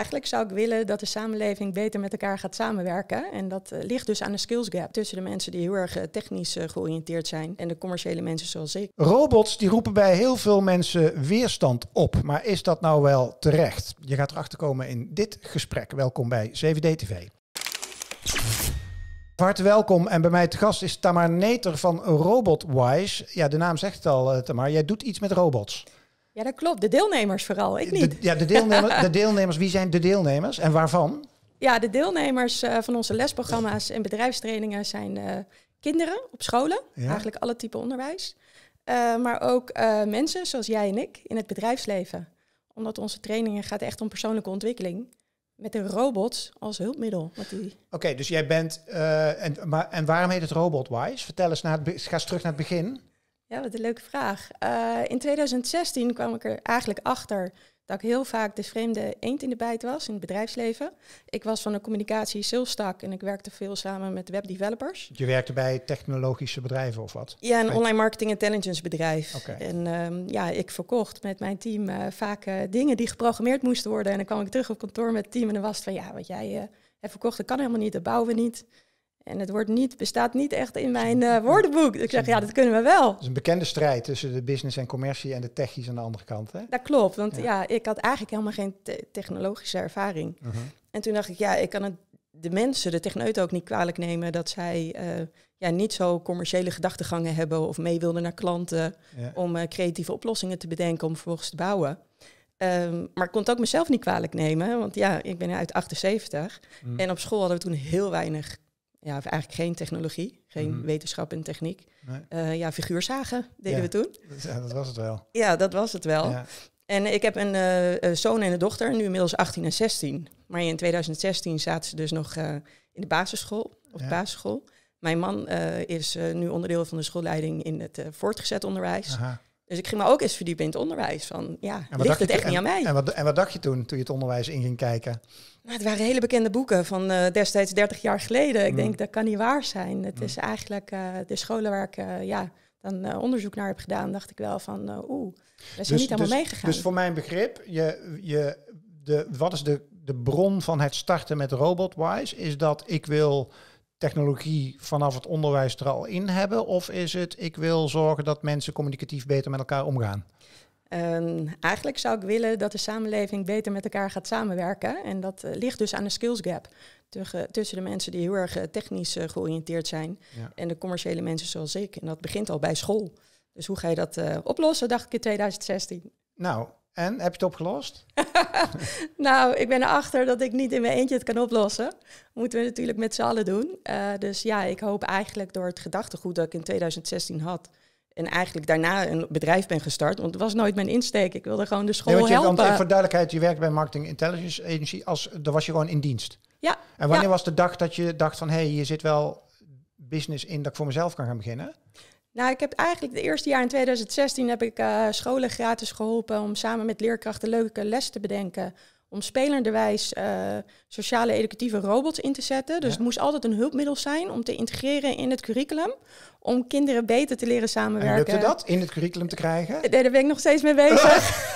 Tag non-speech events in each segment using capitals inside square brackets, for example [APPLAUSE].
Eigenlijk zou ik willen dat de samenleving beter met elkaar gaat samenwerken. En dat uh, ligt dus aan de skills gap tussen de mensen die heel erg uh, technisch uh, georiënteerd zijn en de commerciële mensen zoals ik. Robots die roepen bij heel veel mensen weerstand op. Maar is dat nou wel terecht? Je gaat erachter komen in dit gesprek. Welkom bij 7D TV. Hartelijk welkom en bij mij te gast is Tamar Neter van RobotWise. Ja, de naam zegt het al, Tamar. Jij doet iets met robots. Ja, dat klopt. De deelnemers vooral, ik niet. De, ja, de deelnemers, [LAUGHS] de deelnemers. Wie zijn de deelnemers en waarvan? Ja, de deelnemers uh, van onze lesprogramma's en bedrijfstrainingen zijn uh, kinderen op scholen. Ja. Eigenlijk alle typen onderwijs. Uh, maar ook mensen zoals jij en ik in het bedrijfsleven. Omdat onze trainingen gaat echt om persoonlijke ontwikkeling. Met een robot als hulpmiddel. Die... Oké, okay, dus jij bent... en, maar, en waarom heet het RobotWise? Vertel eens, naar het, ga eens terug naar het begin. Ja, wat een leuke vraag. Uh, in 2016 kwam ik er eigenlijk achter dat ik heel vaak de vreemde eend in de bijt was in het bedrijfsleven. Ik was van de communicatie salestak en ik werkte veel samen met webdevelopers. Je werkte bij technologische bedrijven of wat? Ja, een online marketing intelligence bedrijf. Okay. En um, ja, ik verkocht met mijn team uh, vaak uh, dingen die geprogrammeerd moesten worden. En dan kwam ik terug op kantoor met het team en dan was het van ja, wat jij hebt verkocht, dat kan helemaal niet, dat bouwen we niet. En het wordt niet, bestaat niet echt in mijn uh, woordenboek. Ik zeg, ja, dat kunnen we wel. Het is een bekende strijd tussen de business en commercie en de technisch aan de andere kant. Hè? Dat klopt, want ja. ik had eigenlijk helemaal geen te technologische ervaring. Uh -huh. En toen dacht ik, ja, ik kan het de mensen, de techneuten ook niet kwalijk nemen dat zij uh, ja, niet zo commerciële gedachtegangen hebben of mee wilden naar klanten ja. om uh, creatieve oplossingen te bedenken om vervolgens te bouwen. Um, maar ik kon het ook mezelf niet kwalijk nemen, want ja, ik ben uit 78 mm. en op school hadden we toen heel weinig ja, of eigenlijk geen technologie, geen mm. wetenschap en techniek. Nee. Uh, ja, figuurzagen deden ja. we toen. Ja, dat was het wel. Ja, dat was het wel. Ja. En ik heb een uh, zoon en een dochter, nu inmiddels 18 en 16. Maar in 2016 zaten ze dus nog uh, in de basisschool, de basisschool. Mijn man is nu onderdeel van de schoolleiding in het voortgezet onderwijs. Aha. Dus ik ging me ook eens verdiepen in het onderwijs. Van ja, ligt het echt niet aan mij? En wat, en wat dacht je toen, toen je het onderwijs in ging kijken? Nou, het waren hele bekende boeken van uh, destijds 30 jaar geleden. Ik mm. denk, dat kan niet waar zijn. Het mm. is eigenlijk uh, de scholen waar ik uh, ja, dan onderzoek naar heb gedaan, dacht ik wel van, oeh, we zijn dus, niet helemaal dus, meegegaan. Dus voor mijn begrip, je, je, de, wat is de, de bron van het starten met RobotWise? Is dat ik wil technologie vanaf het onderwijs er al in hebben? Of is het, ik wil zorgen dat mensen communicatief beter met elkaar omgaan? Um, eigenlijk zou ik willen dat de samenleving beter met elkaar gaat samenwerken. En dat uh, ligt dus aan de skills gap tussen de mensen die heel erg uh, technisch uh, georiënteerd zijn ja. en de commerciële mensen zoals ik. En dat begint al bij school. Dus hoe ga je dat oplossen, dacht ik in 2016. Nou, en heb je het opgelost? [LAUGHS] nou, ik ben erachter dat ik niet in mijn eentje het kan oplossen. Moeten we natuurlijk met z'n allen doen. dus ja, ik hoop eigenlijk door het gedachtegoed dat ik in 2016 had en eigenlijk daarna een bedrijf ben gestart. Want het was nooit mijn insteek. Ik wilde gewoon de school nee, want je, helpen. Want voor duidelijkheid, je werkt bij Marketing Intelligence Agency. Als, daar was je gewoon in dienst. Ja. En wanneer ja. was de dag dat je dacht van... hé, hey, hier zit wel business in dat ik voor mezelf kan gaan beginnen? Nou, ik heb eigenlijk de eerste jaar in 2016 heb ik uh, scholen gratis geholpen om samen met leerkrachten leuke les te bedenken om spelenderwijs uh, sociale educatieve robots in te zetten. Dus ja. het moest altijd een hulpmiddel zijn om te integreren in het curriculum. Om kinderen beter te leren samenwerken. En lukte dat in het curriculum te krijgen? Nee, daar ben ik nog steeds mee bezig.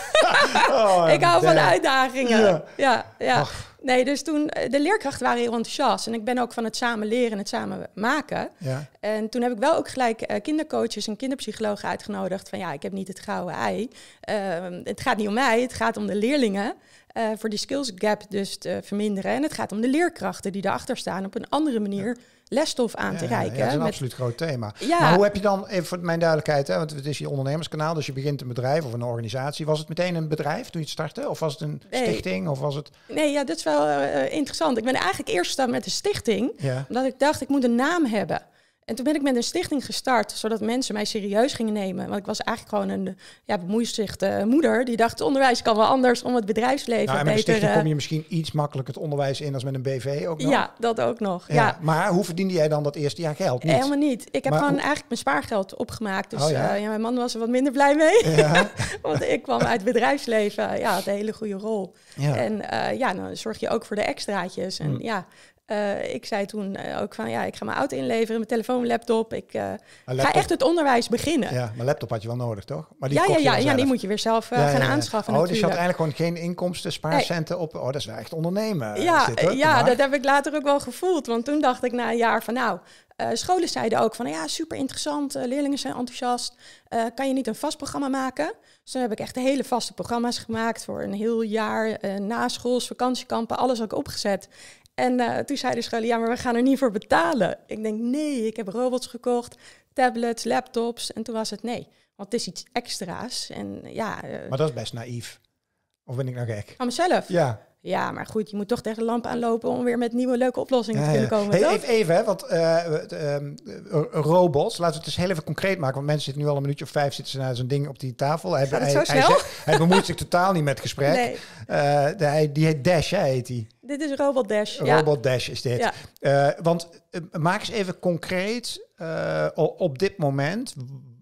oh, [LAUGHS] [LAUGHS] ik hou van uitdagingen. Ja, ja. ja. Nee, dus toen, de leerkrachten waren heel enthousiast. En ik ben ook van het samen leren en het samen maken. Ja. En toen heb ik wel ook gelijk uh, kindercoaches en kinderpsychologen uitgenodigd. Van ja, ik heb niet het gouden ei. Uh, het gaat niet om mij, het gaat om de leerlingen. Uh, voor die skills gap dus te verminderen. En het gaat om de leerkrachten die erachter staan op een andere manier lesstof aan ja, te reiken. Ja, dat is een met... absoluut groot thema. Ja. Maar hoe heb je dan, even voor mijn duidelijkheid, hè, want het is je ondernemerskanaal, dus je begint een bedrijf of een organisatie. Was het meteen een bedrijf toen je het startte? Of was het een nee. stichting? Of was het... Nee, ja, dat is wel uh, interessant. Ik ben eigenlijk eerst gestart met een stichting, omdat ik dacht, ik moet een naam hebben. En toen ben ik met een stichting gestart, zodat mensen mij serieus gingen nemen. Want ik was eigenlijk gewoon een ja, bemoeizichte moeder. Die dacht, onderwijs kan wel anders om het bedrijfsleven nou, en met beter... een stichting kom je misschien iets makkelijker het onderwijs in als met een BV ook nog. Ja, dat ook nog. Ja. ja. Maar hoe verdiende jij dan dat eerste jaar geld? Niet. Helemaal niet. Ik heb maar gewoon hoe... eigenlijk mijn spaargeld opgemaakt. Dus oh, ja? Uh, ja, mijn man was er wat minder blij mee. Ja. [LAUGHS] Want ik kwam uit het bedrijfsleven. Ja, had een hele goede rol. En uh, ja, dan zorg je ook voor de extraatjes. En mm. ja, Uh, ik zei toen uh, ook van ja, ik ga mijn auto inleveren, mijn telefoon, laptop. Ik uh, ga echt het onderwijs beginnen. Ja, maar laptop had je wel nodig, toch? Maar die ja, ja, ja, ja, die moet je weer zelf ja, gaan aanschaffen. Oh, natuurlijk. dus je had eigenlijk gewoon geen inkomsten, spaarcenten op. Oh, dat is wel echt ondernemen. Ja, dit, ja dat heb ik later ook wel gevoeld. Want toen dacht ik na een jaar van nou, scholen zeiden ook van ja, super interessant, leerlingen zijn enthousiast. kan je niet een vast programma maken? Dus toen heb ik echt hele vaste programma's gemaakt voor een heel jaar. na schools, vakantiekampen, alles ook opgezet. En uh, toen zei de school, ja, maar we gaan er niet voor betalen. Ik denk, nee, ik heb robots gekocht, tablets, laptops. En toen was het nee, want het is iets extra's. En, ja, uh, maar dat is best naïef. Of ben ik nou gek? Van mezelf? Ja. Ja, maar goed, je moet toch tegen de lamp aanlopen om weer met nieuwe leuke oplossingen te kunnen komen. Hey, even, even, hè, want uh, robots, laten we het eens heel even concreet maken. Want mensen zitten nu al een minuutje of vijf zitten ze naar zo'n ding op die tafel. Hij, hij, hij, hij bemoeit zich totaal niet met het gesprek. Nee. Uh, de, die heet Dash, hè, heet hij. Dit is Robot Dash. Robot Dash is dit. Ja. want maak eens even concreet op dit moment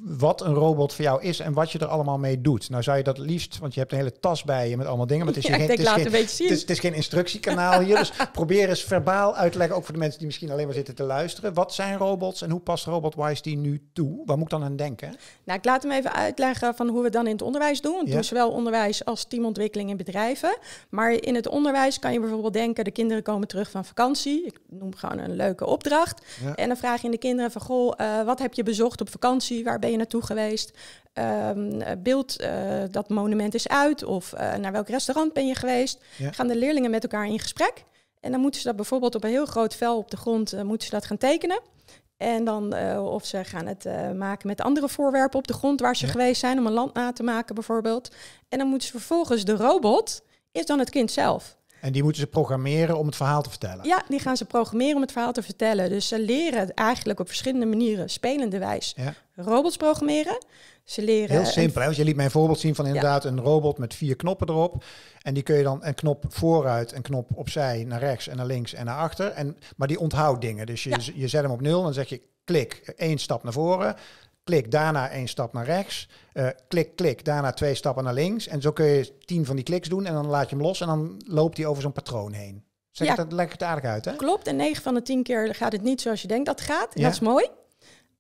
wat een robot voor jou is en wat je er allemaal mee doet. Nou zou je dat liefst, want je hebt een hele tas bij je met allemaal dingen. Maar het is, [LAUGHS] ja, geen, het, is geen, het, is, het is geen instructiekanaal hier. Dus [LAUGHS] probeer eens verbaal uit te leggen, ook voor de mensen die misschien alleen maar zitten te luisteren. Wat zijn robots en hoe past RobotWise die nu toe? Waar moet ik dan aan denken? Nou, ik laat hem even uitleggen van hoe we het dan in het onderwijs doen. We ja. doen zowel onderwijs als teamontwikkeling in bedrijven. Maar in het onderwijs kan je bijvoorbeeld denken, de kinderen komen terug van vakantie. Ik noem gewoon een leuke opdracht. Ja. En dan vraag je de kinderen van, goh, uh, wat heb je bezocht op vakantie? Waar ben je naartoe geweest? Um, beeld uh, dat monument is uit of uh, naar welk restaurant ben je geweest? Ja. Gaan de leerlingen met elkaar in gesprek? En dan moeten ze dat bijvoorbeeld op een heel groot vel op de grond uh, moeten ze dat gaan tekenen. En dan of ze gaan het maken met andere voorwerpen op de grond waar ze ja. geweest zijn om een land na te maken bijvoorbeeld. En dan moeten ze vervolgens de robot is dan het kind zelf. En die moeten ze programmeren om het verhaal te vertellen? Ja, die gaan ze programmeren om het verhaal te vertellen. Dus ze leren eigenlijk op verschillende manieren, spelende wijs, ja. robots programmeren. Ze leren Heel simpel, want je liet mij een voorbeeld zien van inderdaad ja. een robot met vier knoppen erop. En die kun je dan een knop vooruit, een knop opzij, naar rechts en naar links en naar achter. En, maar die onthoudt dingen. Dus je, ja. je zet hem op nul en dan zeg je klik, één stap naar voren. Klik, daarna één stap naar rechts. Uh, klik, klik, daarna twee stappen naar links. En zo kun je tien van die kliks doen en dan laat je hem los en dan loopt hij over zo'n patroon heen. Zeg ja, dat lekker het aardig uit, hè? Klopt, en 9 van de 10 keer gaat het niet zoals je denkt dat het gaat. Ja. Dat is mooi.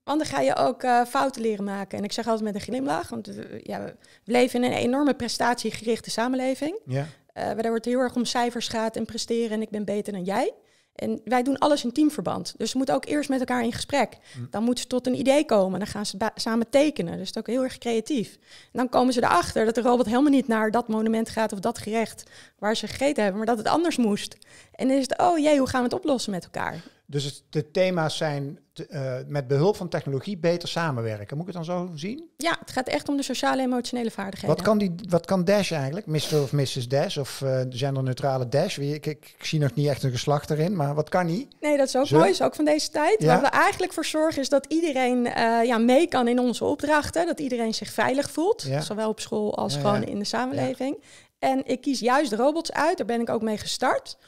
Want dan ga je ook uh, fouten leren maken. En ik zeg altijd met een glimlach, want uh, ja, we leven in een enorme prestatiegerichte samenleving. Ja. Uh, waar het heel erg om cijfers gaat en presteren en ik ben beter dan jij. En wij doen alles in teamverband. Dus ze moeten ook eerst met elkaar in gesprek. Mm. Dan moeten ze tot een idee komen. Dan gaan ze samen tekenen. Dus het is ook heel erg creatief. En dan komen ze erachter dat de robot helemaal niet naar dat monument gaat of dat gerecht waar ze gegeten hebben, maar dat het anders moest. En dan is het, oh jee, hoe gaan we het oplossen met elkaar? Dus het, de thema's zijn te, uh, met behulp van technologie beter samenwerken. Moet ik het dan zo zien? Ja, het gaat echt om de sociale en emotionele vaardigheden. Wat kan, die, wat kan Dash eigenlijk? Mr. of Mrs. Dash of uh, genderneutrale Dash? Ik, ik, ik, zie nog niet echt een geslacht erin, maar wat kan die? Nee, dat is ook Zo? mooi. is ook van deze tijd. Ja? Wat we eigenlijk voor zorgen is dat iedereen uh, ja, mee kan in onze opdrachten. Dat iedereen zich veilig voelt. Ja. Zowel op school als ja, gewoon in de samenleving. En ik kies juist robots uit. Daar ben ik ook mee gestart.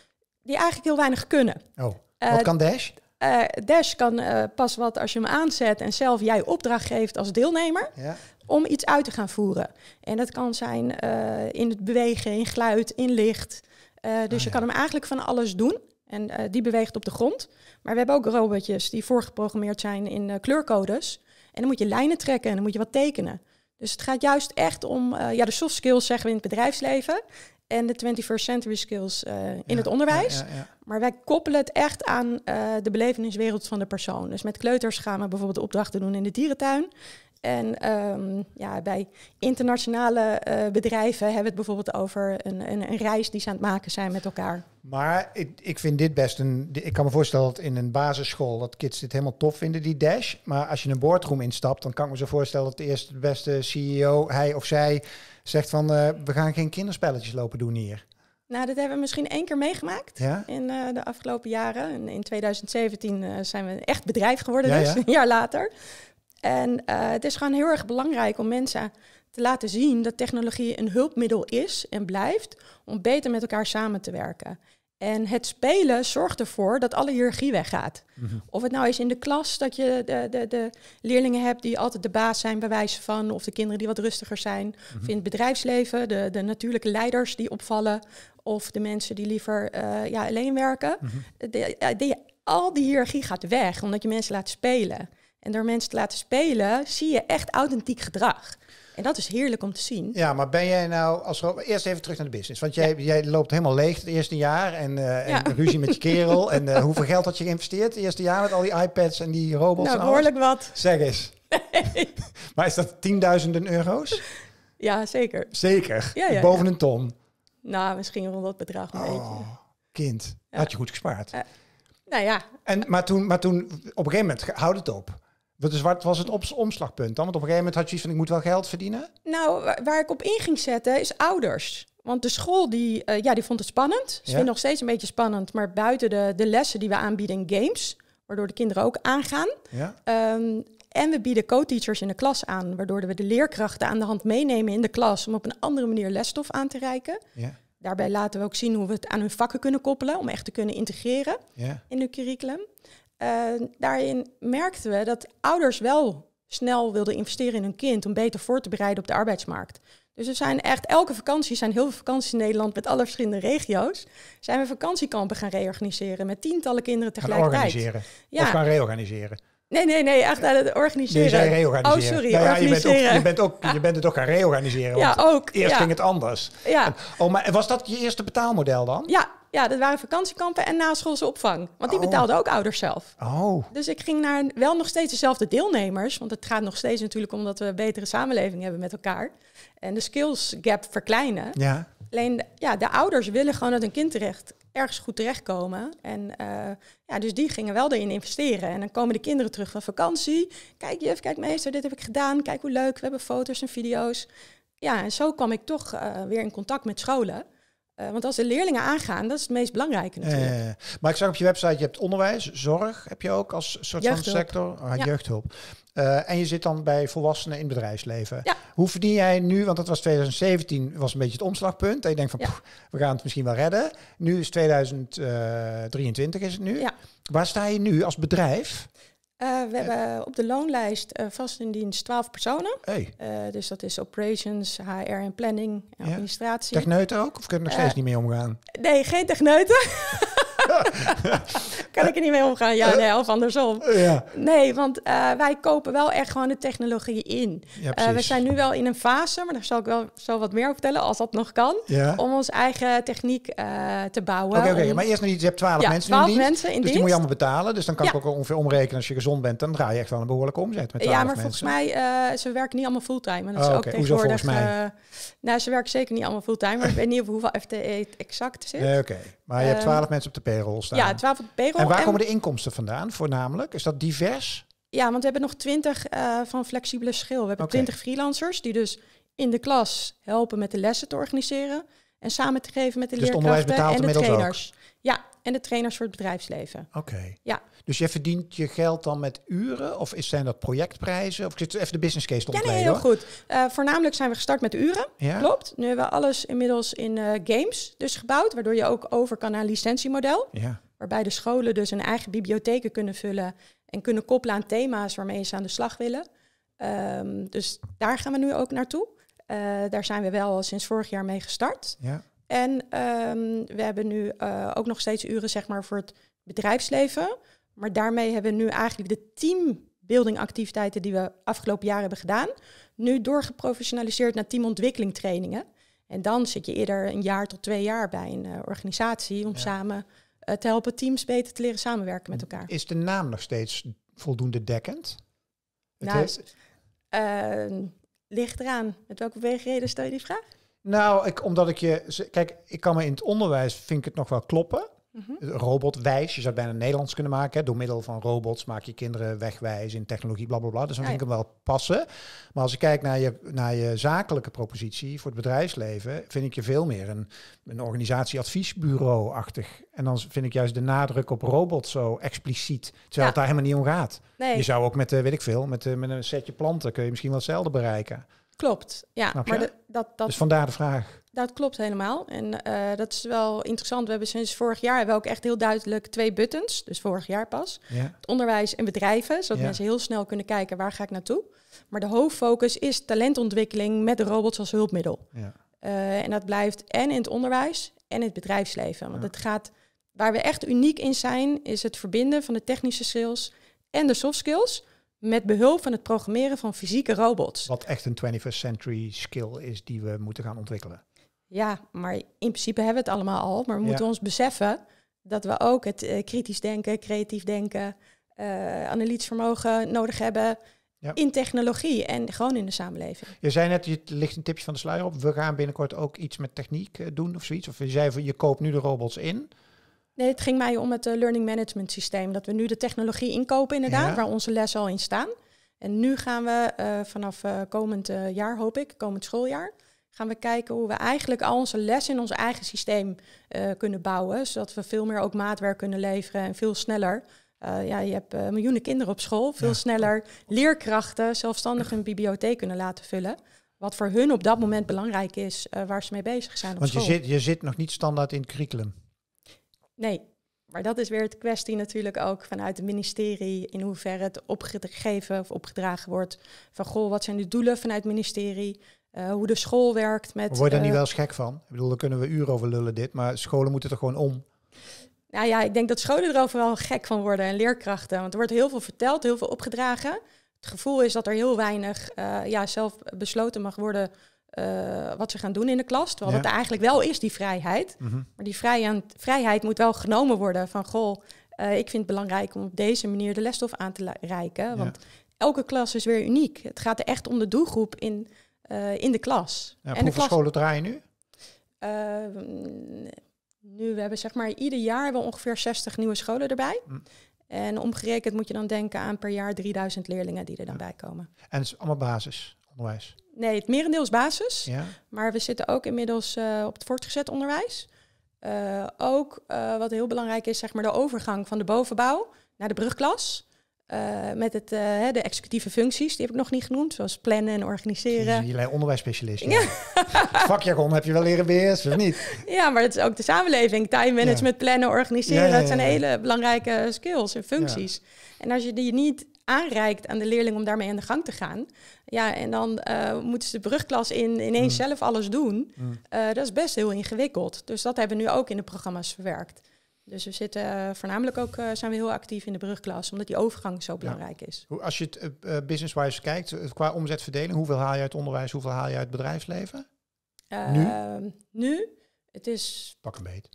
Die eigenlijk heel weinig kunnen. Oh. Wat kan Dash? Uh, Dash kan uh, pas wat als je hem aanzet en zelf jij opdracht geeft als deelnemer ja. om iets uit te gaan voeren. En dat kan zijn uh, in het bewegen, in geluid, in licht. dus oh, je ja. kan hem eigenlijk van alles doen. En die beweegt op de grond. Maar we hebben ook robotjes die voorgeprogrammeerd zijn in kleurcodes. En dan moet je lijnen trekken en dan moet je wat tekenen. Dus het gaat juist echt om ja, de soft skills, zeggen we in het bedrijfsleven en de 21st century skills uh, in ja, het onderwijs. Ja, ja, maar wij koppelen het echt aan uh, de beleveniswereld van de persoon. Dus met kleuters gaan we bijvoorbeeld opdrachten doen in de dierentuin. En um, ja, bij internationale uh, bedrijven hebben we het bijvoorbeeld over een, een, een, reis die ze aan het maken zijn met elkaar. Maar ik, ik vind dit best een. Ik kan me voorstellen dat in een basisschool dat kids dit helemaal tof vinden, die dash. Maar als je een boardroom instapt, dan kan ik me zo voorstellen dat de eerste beste CEO, hij of zij, zegt van uh, we gaan geen kinderspelletjes lopen doen hier. Nou, dat hebben we misschien één keer meegemaakt ja? in uh, de afgelopen jaren. En in 2017 uh, zijn we een echt bedrijf geworden, ja, dus ja. een jaar later. En uh, het is gewoon heel erg belangrijk om mensen te laten zien dat technologie een hulpmiddel is en blijft om beter met elkaar samen te werken. En het spelen zorgt ervoor dat alle hiërarchie weggaat. Mhm. Of het nou is in de klas dat je de, de, de leerlingen hebt die altijd de baas zijn bij wijze van, of de kinderen die wat rustiger zijn. Mhm. Of in het bedrijfsleven, de, de natuurlijke leiders die opvallen. Of de mensen die liever eh, ja, alleen werken. Mhm. De- al die hiërarchie gaat weg, omdat je mensen laat spelen. En door mensen te laten spelen, zie je echt authentiek gedrag. En dat is heerlijk om te zien. Ja, maar ben jij nou als ro- eerst even terug naar de business, want jij, jij loopt helemaal leeg het eerste jaar en, eh, Ja. en ruzie met je [LAUGHS] kerel en eh, hoeveel geld had je geïnvesteerd het eerste jaar met al die iPads en die robots? nou, behoorlijk wat. Zeg eens. [LAUGHS] maar is dat tienduizenden euro's? [LAUGHS] Ja, zeker. Zeker. Ja, Boven een ton. Nou, misschien rond dat bedrag een beetje. Oh, kind. Had je goed gespaard. Ja. Nou ja, En, maar, toen, maar toen, op een gegeven moment, houd het op. Wat is, wat was het omslagpunt dan? Want op een gegeven moment had je iets van, ik moet wel geld verdienen. Nou, wa- waar ik op in ging zetten is ouders. Want de school die, eh, ja, die vond het spannend. Ze Ja. vinden nog steeds een beetje spannend. Maar buiten de, de lessen die we aanbieden in games, waardoor de kinderen ook aangaan. Ja? Ehm, en we bieden co-teachers in de klas aan, waardoor we de leerkrachten aan de hand meenemen in de klas om op een andere manier lesstof aan te reiken. Ja? Daarbij laten we ook zien hoe we het aan hun vakken kunnen koppelen om echt te kunnen integreren in hun curriculum. Eh, daarin merkten we dat ouders wel snel wilden investeren in hun kind om beter voor te bereiden op de arbeidsmarkt. Dus er zijn echt elke vakantie, zijn heel veel vakanties in Nederland met alle verschillende regio's, zijn we vakantiekampen gaan reorganiseren met tientallen kinderen Gaan tegelijkertijd. organiseren. Of Ja, gaan reorganiseren. nee, nee, nee, echt aan het Nee, organiseren. zij reorganiseren. Oh, sorry, Nou ja, je, bent ook, organiseren. je, bent ook, je bent het ook gaan reorganiseren. ja, ook. eerst ja, ging het anders. ja, Oh, maar was dat je eerste betaalmodel dan? ja, ja, dat waren vakantiekampen en naschoolse opvang. Want die Oh. betaalden ook ouders zelf. Oh, Dus ik ging naar wel nog steeds dezelfde deelnemers. Want het gaat nog steeds natuurlijk om dat we een betere samenleving hebben met elkaar. En de skills gap verkleinen. ja. Alleen ja, de ouders willen gewoon dat hun kind terecht, ergens goed terechtkomen. En eh, ja, dus die gingen wel erin investeren. En dan komen de kinderen terug van vakantie. Kijk juf, kijk meester, dit heb ik gedaan. Kijk hoe leuk, we hebben foto's en video's. Ja, en zo kwam ik toch eh, weer in contact met scholen. Eh, want als de leerlingen aangaan, dat is het meest belangrijke natuurlijk. Eh, maar ik zag op je website, je hebt onderwijs, zorg heb je ook als soort Jeugdhulp. van sector. Ah, Ja. Jeugdhulp. Eh, en je zit dan bij volwassenen in het bedrijfsleven. Ja. Hoe verdien jij nu, want dat was 2017, was een beetje het omslagpunt. En je denkt van, Ja. we gaan het misschien wel redden. Nu is 2023 is het nu. Waar sta je nu als bedrijf? Eh, we hebben op de loonlijst eh, vast in dienst 12 personen. Hey, Eh, dus dat is operations, HR en planning en Ja. administratie. techneuten ook? Of kun je er nog steeds niet mee omgaan? nee, geen techneuten. [LAUGHS] [LAUGHS] kan ik er niet mee omgaan? Ja, nee, of andersom. ja, Nee, want eh, wij kopen wel echt gewoon de technologie in. ja Eh, we zijn nu wel in een fase, maar daar zal ik wel zo wat meer over vertellen als dat nog kan. Ja. Om ons eigen techniek eh, te bouwen. Oké, om- maar eerst nog niet. Je hebt 12 ja, mensen in 12 dienst. mensen in dus die moet je allemaal betalen. Dus dan kan ik ook ongeveer omrekenen als je gezond bent. Dan draai je echt wel een behoorlijke omzet met 12 Ja, maar mensen. volgens mij, eh, ze werken niet allemaal fulltime. En dat Oh, is ook oké. Hoezo tegenwoordig... volgens mij? eh, nou, ze werken zeker niet allemaal fulltime. Maar ik weet niet of hoeveel FTE het exact zit. Nee, Oké, maar je hebt Ehm, 12 mensen op de payroll staan. Ja, 12 op de payroll. en waar komen de inkomsten vandaan voornamelijk? Is dat divers? Ja, want we hebben nog 20 eh, van flexibele schil. We hebben Oké. 20 freelancers die dus in de klas helpen met de lessen te organiseren. En samen te geven met de Dus leerkrachten en de trainers. Ja, en de trainers voor het bedrijfsleven. Oké. Ja. Dus je verdient je geld dan met uren? Of zijn dat projectprijzen? Of ik zit even de business case te Ja, nee, ontleden, heel hoor. goed. Eh, voornamelijk zijn we gestart met uren. Ja? Klopt. Nu hebben we alles inmiddels in eh, games dus gebouwd. Waardoor je ook over kan naar een licentiemodel. Ja. Waarbij de scholen dus hun eigen bibliotheken kunnen vullen. En kunnen koppelen aan thema's waarmee ze aan de slag willen. Ehm, dus daar gaan we nu ook naartoe. Eh, daar zijn we wel sinds vorig jaar mee gestart. ja. En ehm, we hebben nu ook nog steeds uren zeg maar, voor het bedrijfsleven. Maar daarmee hebben we nu eigenlijk de teambuilding activiteiten die we afgelopen jaar hebben gedaan, nu doorgeprofessionaliseerd naar teamontwikkeling trainingen. En dan zit je eerder een jaar tot twee jaar bij een eh, organisatie om Ja. samen eh, te helpen teams beter te leren samenwerken met elkaar. Is de naam nog steeds voldoende dekkend? Het Nou, heeft- Eh, ligt eraan. Met welke beweegreden stel je die vraag? nou ik, omdat ik je... Kijk, ik kan me in het onderwijs, vind ik het nog wel kloppen. Mhm. robotwijs. Je zou het bijna Nederlands kunnen maken. Hè. Door middel van robots maak je kinderen wegwijs in technologie, bla bla bla. Dus dan Ja, vind ik hem wel passen. Maar als ik kijk naar je, naar je zakelijke propositie voor het bedrijfsleven, vind ik je veel meer een, een organisatie-adviesbureau-achtig. En dan vind ik juist de nadruk op robot zo expliciet, terwijl Ja. het daar helemaal niet om gaat. Nee. Je zou ook met, eh, weet ik veel, met, eh, met een setje planten kun je misschien wel hetzelfde bereiken. Klopt, ja. Maar de- dat, dat, Dus vandaar de vraag. dat klopt helemaal. En eh, dat is wel interessant. We hebben sinds vorig jaar hebben we ook echt heel duidelijk twee buttons. Dus vorig jaar pas. Ja. Het onderwijs en bedrijven. Zodat Ja. mensen heel snel kunnen kijken waar ga ik naartoe. Maar de hoofdfocus is talentontwikkeling met de robots als hulpmiddel. Ja. Eh, en dat blijft en in het onderwijs en in het bedrijfsleven. Want het gaat, waar we echt uniek in zijn, is het verbinden van de technische skills en de soft skills met behulp van het programmeren van fysieke robots. Wat echt een 21st century skill is die we moeten gaan ontwikkelen. Ja, maar in principe hebben we het allemaal al. Maar we Ja. moeten ons beseffen dat we ook het eh, kritisch denken, creatief denken, eh analytisch vermogen nodig hebben Ja. in technologie en gewoon in de samenleving. Je zei net, je ligt een tipje van de sluier op. We gaan binnenkort ook iets met techniek eh, doen of zoiets. Of je zei, je koopt nu de robots in. Nee, het ging mij om het eh, learning management systeem. Dat we nu de technologie inkopen, inderdaad, Ja. waar onze lessen al in staan. En nu gaan we eh, vanaf eh, komend jaar, hoop ik, komend schooljaar, gaan we kijken hoe we eigenlijk al onze lessen in ons eigen systeem kunnen bouwen. Zodat we veel meer ook maatwerk kunnen leveren en veel sneller. ja, je hebt miljoenen kinderen op school, veel Ja. sneller leerkrachten zelfstandig hun bibliotheek kunnen laten vullen. Wat voor hun op dat moment belangrijk is, waar ze mee bezig zijn op Want je school. zit, je zit nog niet standaard in het curriculum. Nee, maar dat is weer het kwestie natuurlijk ook vanuit het ministerie in hoeverre het opgegeven of opgedragen wordt van goh, wat zijn de doelen vanuit het ministerie, Eh, hoe de school werkt met. Word je daar niet eh, wel eens gek van? Ik bedoel, daar kunnen we uren over lullen dit. Maar scholen moeten er gewoon om. Nou ja, ik denk dat scholen er overal gek van worden en leerkrachten, want er wordt heel veel verteld, heel veel opgedragen. Het gevoel is dat er heel weinig eh, ja, zelf besloten mag worden eh, wat ze gaan doen in de klas, terwijl Ja. dat er eigenlijk wel is die vrijheid. Mhm. Maar die vrij- vrijheid moet wel genomen worden van goh, eh, ik vind het belangrijk om op deze manier de lesstof aan te reiken. Want elke klas is weer uniek. Het gaat er echt om de doelgroep in, eh, in de klas. Ja, en hoeveel klas, scholen draai je nu? eh, mm, nu we hebben zeg maar ieder jaar wel ongeveer 60 nieuwe scholen erbij. Hm. En omgerekend moet je dan denken aan per jaar 3000 leerlingen die er dan bij komen. En het is allemaal Nee, het merendeel is basis. Ja? Maar we zitten ook inmiddels eh, op het voortgezet onderwijs. Eh, ook eh, wat heel belangrijk is, zeg maar de overgang van de bovenbouw naar de brugklas. Met het, de executieve functies, die heb ik nog niet genoemd, zoals plannen en organiseren. Je lijkt onderwijsspecialist. Ja. [LAUGHS] Vakjargon heb je wel leren beheersen, of niet? Ja, maar het is ook de samenleving. Time management, plannen, organiseren. Het zijn hele belangrijke skills en functies. En als je die niet aanreikt aan de leerling om daarmee aan de gang te gaan. Ja, en dan eh, moeten ze de brugklas in ineens Mm. zelf alles doen. Mm. Eh, dat is best heel ingewikkeld. Dus dat hebben we nu ook in de programma's verwerkt. Dus we zitten eh, voornamelijk ook zijn we heel actief in de brugklas, omdat die overgang zo belangrijk is. Hoe- Als je het eh, business-wise kijkt, qua omzetverdeling, hoeveel haal je uit onderwijs, hoeveel haal je uit bedrijfsleven? Nu? Eh, nu, het is Pak een beet.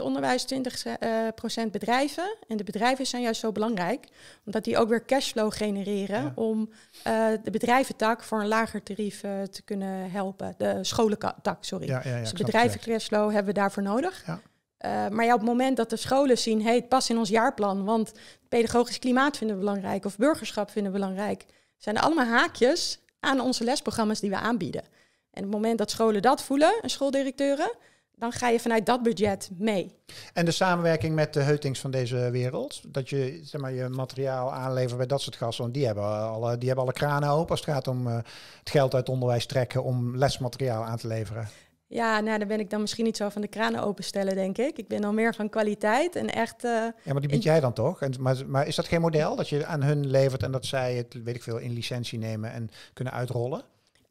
80% onderwijs, 20% bedrijven. En de bedrijven zijn juist zo belangrijk, omdat die ook weer cashflow genereren Ja. om eh, de bedrijventak voor een lager tarief eh, te kunnen helpen. De scholentak, sorry. Ja, ja, ja, dus bedrijven cashflow hebben we daarvoor nodig. Ja. Eh, maar ja, op het moment dat de scholen zien, hey, het past in ons jaarplan, want pedagogisch klimaat vinden we belangrijk of burgerschap vinden we belangrijk, zijn er allemaal haakjes aan onze lesprogramma's die we aanbieden. En op het moment dat scholen dat voelen, en schooldirecteuren, dan ga je vanuit dat budget mee. En de samenwerking met de heutings van deze wereld, dat je zeg maar, je materiaal aanlevert bij dat soort gasten, want die hebben alle, die hebben alle kranen open als het gaat om eh, het geld uit onderwijs trekken om lesmateriaal aan te leveren. Ja, nou, dan ben ik dan misschien niet zo van de kranen openstellen, denk ik. Ik ben dan meer van kwaliteit en echt... eh, Ja, maar die bied jij dan toch? En, maar, maar is dat geen model dat je aan hun levert en dat zij het, weet ik veel, in licentie nemen en kunnen uitrollen?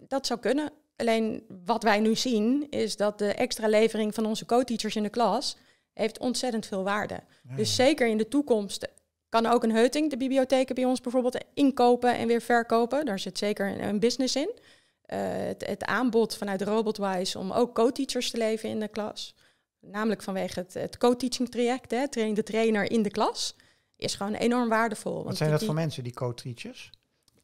Dat zou kunnen. Alleen wat wij nu zien is dat de extra levering van onze co-teachers in de klas heeft ontzettend veel waarde. Ja, Dus zeker in de toekomst kan ook een heuting de bibliotheken bij ons bijvoorbeeld inkopen en weer verkopen. Daar zit zeker een, business in. Eh, het, het aanbod vanuit Robotwise om ook co-teachers te leveren in de klas. Namelijk vanwege het, het co-teaching traject, hè, train de trainer in de klas, is gewoon enorm waardevol. Wat Want zijn die- dat voor mensen, die co-teachers?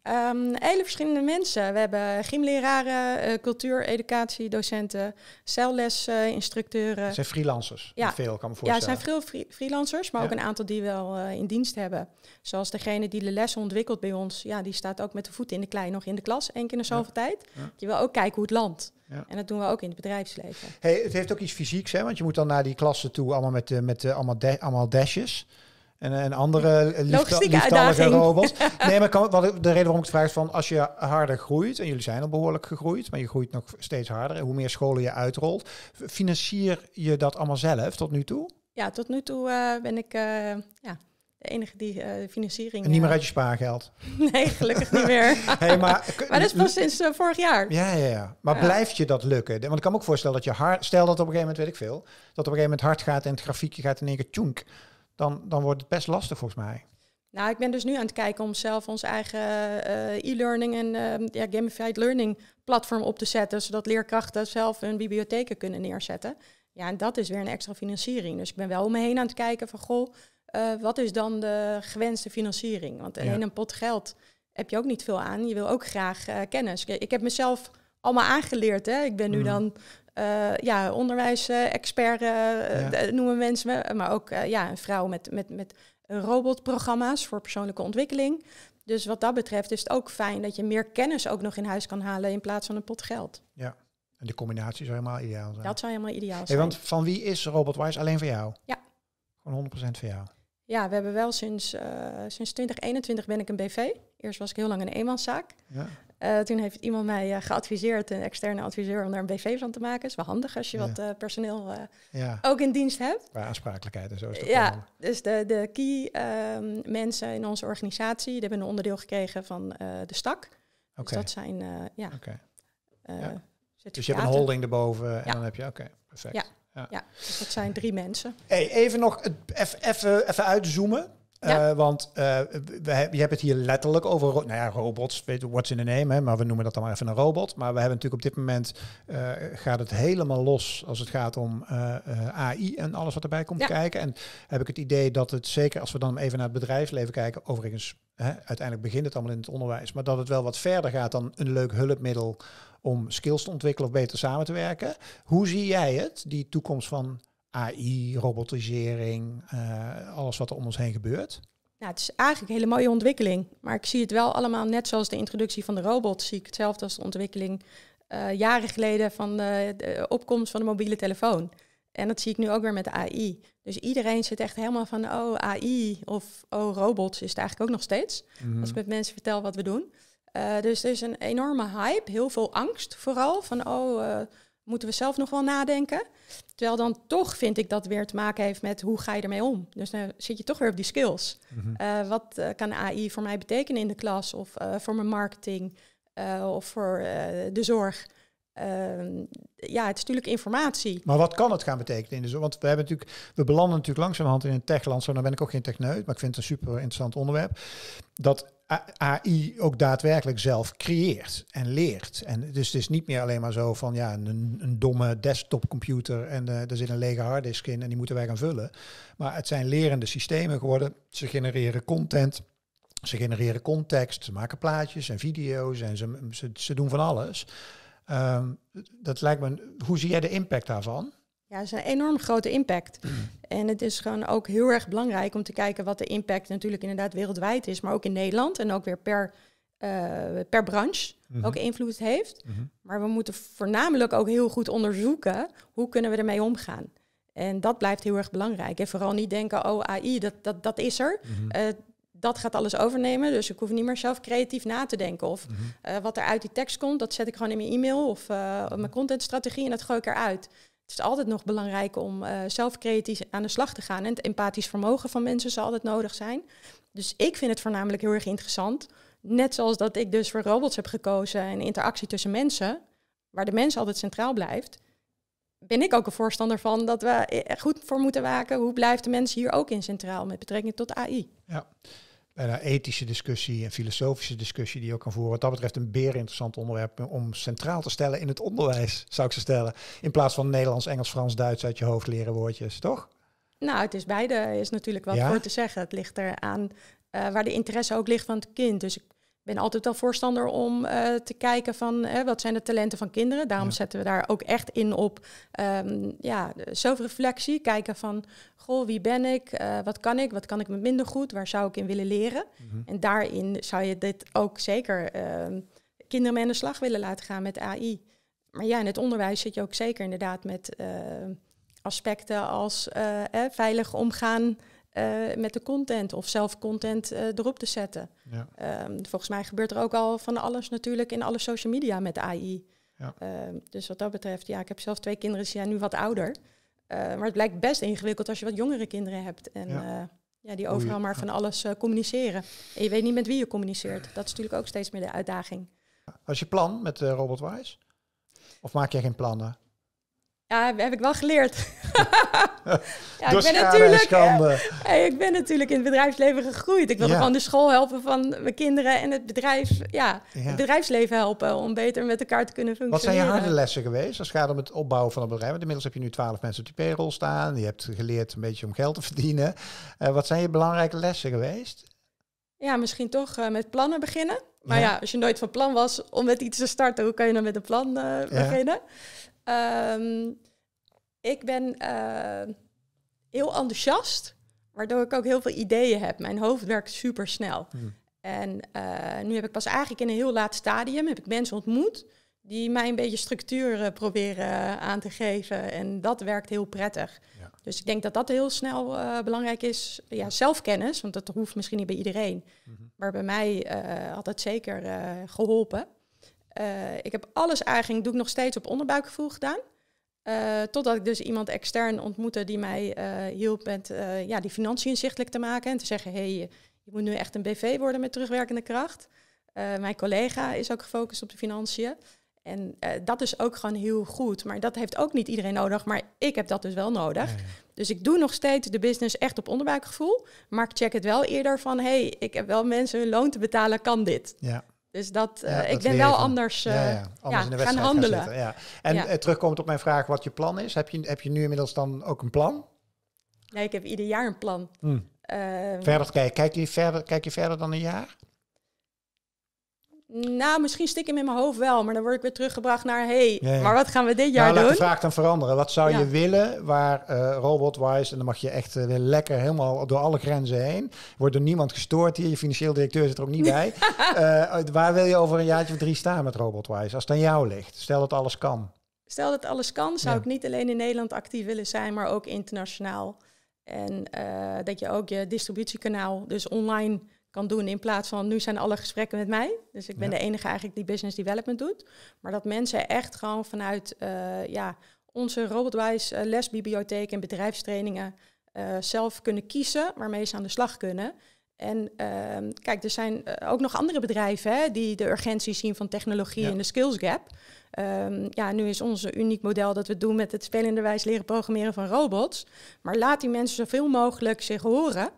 Ehm, hele verschillende mensen. We hebben gymleraren, eh, cultuur, educatiedocenten, cellesinstructeuren. Het zijn freelancers. ja. Veel, kan me ja, er voorstellen. zijn veel free- freelancers, maar ook Ja. een aantal die wel eh, in dienst hebben. Zoals degene die de lessen ontwikkelt bij ons. Ja, die staat ook met de voeten in de klei nog in de klas, één keer in de zoveel tijd. Ja. Je wil ook kijken hoe het landt. Ja. En dat doen we ook in het bedrijfsleven. Hey, het heeft ook iets fysieks, hè? want je moet dan naar die klassen toe, allemaal met, eh, met allemaal, allemaal dashes. En, en andere lieftallige robots. [LAUGHS] Nee, maar kan, wat, de reden waarom ik het vraag is van als je harder groeit, en jullie zijn al behoorlijk gegroeid, maar je groeit nog steeds harder, en hoe meer scholen je uitrolt, financier je dat allemaal zelf tot nu toe? Ja, tot nu toe eh, ben ik eh, ja, de enige die eh, financiering... En niet meer uit je spaargeld. [LAUGHS] Nee, gelukkig niet meer. [LAUGHS] Hey, maar, maar dat is pas sinds vorig jaar. Ja, ja, ja. Maar Ja. blijft je dat lukken? Want ik kan me ook voorstellen dat je hard... Stel dat op een gegeven moment, weet ik veel... dat op een gegeven moment hard gaat en het grafiekje gaat in één keer tjoenk. Dan, dan wordt het best lastig volgens mij. Nou, ik ben dus nu aan het kijken om zelf ons eigen eh, e-learning en eh, ja, gamified learning platform op te zetten, zodat leerkrachten zelf hun bibliotheken kunnen neerzetten. Ja, en dat is weer een extra financiering. Dus ik ben wel om me heen aan het kijken van, goh, eh, wat is dan de gewenste financiering? Want alleen Ja. een pot geld heb je ook niet veel aan. Je wil ook graag eh, kennis. Ik, heb mezelf allemaal aangeleerd. Hè. Ik ben nu Mhm. dan eh, ja, onderwijsexpert, Ja. eh, noemen mensen me. Maar ook eh, ja, een vrouw met, met, met robotprogramma's voor persoonlijke ontwikkeling. Dus wat dat betreft is het ook fijn dat je meer kennis ook nog in huis kan halen in plaats van een pot geld. En de combinatie zou helemaal ideaal zijn. Dat zou helemaal ideaal Hey, zijn. want van wie is RobotWise? Alleen van jou? Ja. Gewoon 100% van jou? Ja, we hebben wel sinds, eh, sinds 2021 ben ik een BV. Eerst was ik heel lang een eenmanszaak. Ja. Eh, toen heeft iemand mij eh, geadviseerd, een externe adviseur, om daar een BV van te maken. Is wel handig als je Ja. wat eh, personeel ja. ook in dienst hebt. Bij aansprakelijkheid en zo is dat Ja, wel. dus de, de key ehm, mensen in onze organisatie, die hebben een onderdeel gekregen van de stak. Oké. Dus dat zijn, ja, Oké. eh Ja. Dus je hebt een holding erboven en dan heb je... Oké, perfect. Ja. Ja, dus dat zijn drie mensen. Hey, even nog even even uitzoomen. Ja. Eh, want eh, we, heb- je hebt het hier letterlijk over nou ja, robots, weet je, what's in the name, hè, maar we noemen dat dan maar even een robot. Maar we hebben natuurlijk op dit moment, eh, gaat het helemaal los als het gaat om AI en alles wat erbij komt Ja. kijken. En heb ik het idee dat het, zeker als we dan even naar het bedrijfsleven kijken, overigens, hè, uiteindelijk begint het allemaal in het onderwijs, maar dat het wel wat verder gaat dan een leuk hulpmiddel om skills te ontwikkelen of beter samen te werken. Hoe zie jij het, die toekomst van AI, robotisering, eh, alles wat er om ons heen gebeurt. Nou, het is eigenlijk een hele mooie ontwikkeling. Maar ik zie het wel allemaal net zoals de introductie van de robot. Zie ik hetzelfde als de ontwikkeling eh, jaren geleden van de, de opkomst van de mobiele telefoon. En dat zie ik nu ook weer met de AI. Dus iedereen zit echt helemaal van, oh AI of oh robots is het eigenlijk ook nog steeds. Mhm. Als ik met mensen vertel wat we doen. Eh, dus er is een enorme hype, heel veel angst vooral. Van, oh, moeten we zelf nog wel nadenken? Terwijl dan toch vind ik dat weer te maken heeft met hoe ga je ermee om? Dus dan zit je toch weer op die skills. Mhm. Eh, wat eh, kan AI voor mij betekenen in de klas of eh, voor mijn marketing of voor de zorg? Ehm, ja, het is natuurlijk informatie. Maar wat kan het gaan betekenen in de zorg? Want we hebben natuurlijk, we belanden natuurlijk langzamerhand in een techland. Zo, nou ben ik ook geen techneut, maar ik vind het een super interessant onderwerp. Dat AI ook daadwerkelijk zelf creëert en leert. En dus het is niet meer alleen maar zo van ja, een, een domme desktopcomputer en eh er zit een lege harddisk in en die moeten wij gaan vullen. Maar het zijn lerende systemen geworden. Ze genereren content. Ze genereren context, ze maken plaatjes en video's en ze, ze, ze doen van alles. Ehm, dat lijkt me. Hoe zie jij de impact daarvan? Ja, het is een enorm grote impact. En het is gewoon ook heel erg belangrijk om te kijken wat de impact natuurlijk inderdaad wereldwijd is, maar ook in Nederland en ook weer per, eh, per branche Mhm. welke invloed het heeft. Mhm. Maar we moeten voornamelijk ook heel goed onderzoeken hoe kunnen we ermee omgaan. En dat blijft heel erg belangrijk. En vooral niet denken, oh AI, dat, dat, dat is er. Mhm. Eh, dat gaat alles overnemen. Dus ik hoef niet meer zelf creatief na te denken. Of eh, wat er uit die tekst komt, dat zet ik gewoon in mijn e-mail of mijn contentstrategie en dat gooi ik eruit. Het is altijd nog belangrijk om eh, zelf aan de slag te gaan. En het empathisch vermogen van mensen zal altijd nodig zijn. Dus ik vind het voornamelijk heel erg interessant. Net zoals dat ik dus voor robots heb gekozen en interactie tussen mensen, waar de mens altijd centraal blijft, ben ik ook een voorstander van dat we er goed voor moeten waken. Hoe blijft de mens hier ook in centraal met betrekking tot AI? Bijna ethische discussie en filosofische discussie die je ook kan voeren. Wat dat betreft een beer interessant onderwerp om centraal te stellen in het onderwijs, zou ik ze stellen. In plaats van Nederlands, Engels, Frans, Duits uit je hoofd leren woordjes, toch? Nou, het is beide, is natuurlijk wat Ja? voor te zeggen. Het ligt eraan eh waar de interesse ook ligt van het kind. Dus ik ben altijd wel voorstander om eh, te kijken van eh, wat zijn de talenten van kinderen. Daarom Ja. zetten we daar ook echt in op ehm, ja, zelfreflectie. Kijken van, goh, wie ben ik? Eh, wat kan ik? Wat kan ik met minder goed? Waar zou ik in willen leren? Mhm. En daarin zou je dit ook zeker ehm, kinderen mee aan de slag willen laten gaan met AI. Maar ja, in het onderwijs zit je ook zeker inderdaad met aspecten als eh, veilig omgaan met de content of zelf content erop te zetten. Ja. Ehm, volgens mij gebeurt er ook al van alles natuurlijk in alle social media met AI. Ja. Ehm, dus wat dat betreft, ja, ik heb zelf twee kinderen, die zijn nu wat ouder. maar het blijkt best ingewikkeld als je wat jongere kinderen hebt. En ja. ja die overal maar van alles communiceren. En je weet niet met wie je communiceert. Dat is natuurlijk ook steeds meer de uitdaging. Was je plan met RobotWise? Of maak je geen plannen? Ja, heb ik wel geleerd. [LAUGHS] [LAUGHS] ja, ik ben, natuurlijk, hey, ik ben natuurlijk in het bedrijfsleven gegroeid. Ik wilde gewoon de school helpen van mijn kinderen en het bedrijf, ja, het bedrijfsleven helpen om beter met elkaar te kunnen functioneren. Wat zijn je harde lessen geweest als het gaat om het opbouwen van een bedrijf? Want inmiddels heb je nu twaalf mensen op die payroll staan. Je hebt geleerd een beetje om geld te verdienen. Uh, wat zijn je belangrijke lessen geweest? Ja, misschien toch uh, met plannen beginnen. Maar ja. als je nooit van plan was om met iets te starten, hoe kan je dan met een plan uh, beginnen? Um, ik ben uh, heel enthousiast, waardoor ik ook heel veel ideeën heb. Mijn hoofd werkt super snel. Hmm. En uh, nu heb ik pas eigenlijk in een heel laat stadium heb ik mensen ontmoet die mij een beetje structuur uh, proberen aan te geven. En dat werkt heel prettig. Ja. Dus ik denk dat dat heel snel belangrijk is. Ja, zelfkennis, want dat hoeft misschien niet bij iedereen. Mm -hmm. Maar bij mij had het zeker geholpen. Uh, ik heb alles eigenlijk, doe ik nog steeds op onderbuikgevoel gedaan. Uh, totdat ik dus iemand extern ontmoette die mij uh, hielp met ja, die financiën inzichtelijk te maken. En te zeggen, hé, hey, je moet nu echt een BV worden met terugwerkende kracht. mijn collega is ook gefocust op de financiën. En dat is ook gewoon heel goed. Maar dat heeft ook niet iedereen nodig. Maar ik heb dat dus wel nodig. Dus ik doe nog steeds de business echt op onderbuikgevoel. Maar ik check het wel eerder van... hé, hey, ik heb wel mensen hun loon te betalen, kan dit? Ja. Dus dat, uh, ik ben wel anders, uh, ja, anders in de gaan handelen. Gaan ja. En uh, terugkomend op mijn vraag wat je plan is. Heb je, heb je nu inmiddels dan ook een plan? Nee, ik heb ieder jaar een plan. Hmm. verder kijken. Kijk je verder, kijk je verder dan een jaar? Nou, misschien stiekem in mijn hoofd wel, maar dan word ik weer teruggebracht naar... hey, maar wat gaan we dit jaar nou, doen? Laat de vraag dan veranderen. Wat zou je willen waar uh, robot-wise... en dan mag je echt uh, weer lekker helemaal door alle grenzen heen... wordt door niemand gestoord hier. Je financieel directeur zit er ook niet bij. [LAUGHS] uh, waar wil je over een jaartje of drie staan met robot-wise? Als het aan jou ligt. Stel dat alles kan. Stel dat alles kan, zou ik niet alleen in Nederland actief willen zijn... maar ook internationaal. En dat je ook je distributiekanaal, dus online kan doen in plaats van nu zijn alle gesprekken met mij. Dus ik ben de enige eigenlijk die business development doet. Maar dat mensen echt gewoon vanuit uh, ja, onze Robotwise uh, lesbibliotheek en bedrijfstrainingen uh, zelf kunnen kiezen waarmee ze aan de slag kunnen. En ehm, kijk, er zijn ook nog andere bedrijven hè, die de urgentie zien van technologie en de skills gap. Um, ja, nu is onze uniek model dat we doen met het spelenderwijs leren programmeren van robots. Maar laat die mensen zoveel mogelijk zich horen.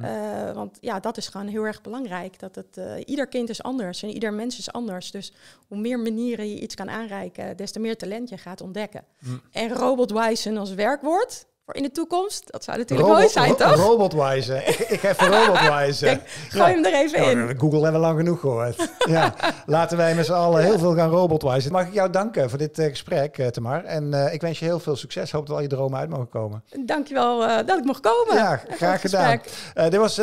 Uh, want ja, dat is gewoon heel erg belangrijk. Dat het, uh, ieder kind is anders en ieder mens is anders. Dus hoe meer manieren je iets kan aanreiken, des te meer talent je gaat ontdekken. Mm. En robotwise als werkwoord, voor in de toekomst. Dat zou natuurlijk mooi zijn, toch? Robotwise. ik, ik heb robotwise. [LAUGHS] Kijk, gooi hem er even in. Google hebben we lang genoeg gehoord. ja, laten wij met z'n allen heel veel gaan robotwise. Mag ik jou danken voor dit uh, gesprek, uh, Tamar. En uh, ik wens je heel veel succes. Hoop dat al je dromen uit mogen komen. Dankjewel uh, dat ik mocht komen. Ja, graag gedaan. dit was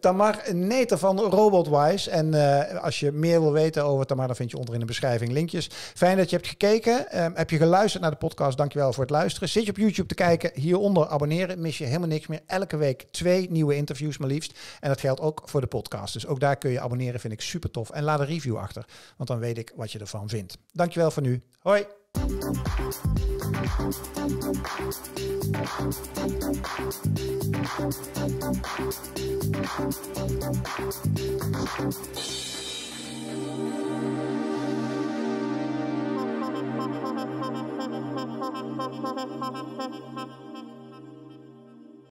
Tamar Neter van Robotwise. En als je meer wil weten over Tamar, dan vind je onder in de beschrijving linkjes. Fijn dat je hebt gekeken. Ehm, heb je geluisterd naar de podcast? Dankjewel voor het luisteren. Zit je op YouTube te kijken? Hier Onder abonneren, mis je helemaal niks meer. Elke week twee nieuwe interviews maar liefst. En dat geldt ook voor de podcast. Dus ook daar kun je abonneren, vind ik super tof. En laat een review achter, want dan weet ik wat je ervan vindt. Dankjewel voor nu. Hoi!